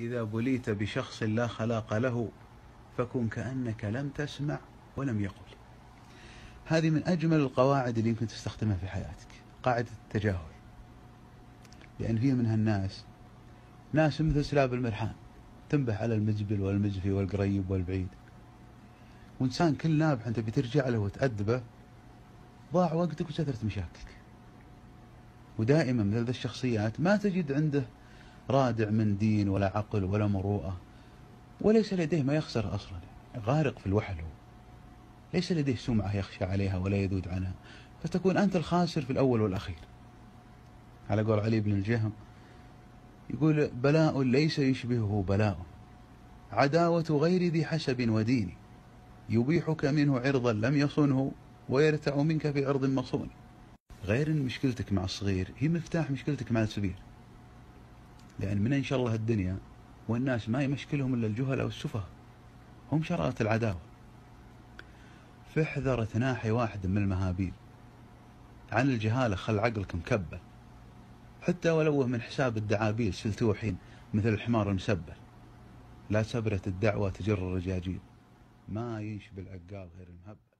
إذا بليت بشخص لا خلاق له فكن كأنك لم تسمع ولم يقل. هذه من أجمل القواعد اللي يمكن تستخدمها في حياتك قاعدة التجاهل. لأن في من هالناس ناس مثل سلاب المرحان تنبح على المزبل والمزفي والقريب والبعيد. وإنسان كل نابح أنت بترجع له وتأدبه ضاع وقتك وكثرت مشاكلك. ودائما مثل الشخصيات ما تجد عنده رادع من دين ولا عقل ولا مروءة. وليس لديه ما يخسر أصلا. غارق في الوحل ليس لديه سمعة يخشى عليها ولا يذود عنها. فتكون أنت الخاسر في الأول والأخير. على قول علي بن الجهم يقول بلاء ليس يشبهه بلاء. عداوة غير ذي حسب ودين. يبيحك منه عرضا لم يصنه ويرتع منك في عرض مصون. غير إن مشكلتك مع الصغير هي مفتاح مشكلتك مع الكبير. لأن من ان شاء الله الدنيا؟ والناس ما يمشكلهم إلا الجهل أو السفه. هم شرارة العداوة. فاحذر تناحي واحد من المهابيل. عن الجهالة خل عقلك مكبل. حتى ولو من حساب الدعابيل سلتوه حين مثل الحمار المسبل. لا سبرة الدعوة تجر الرجاجيل ما ينشب العقال غير المهبل.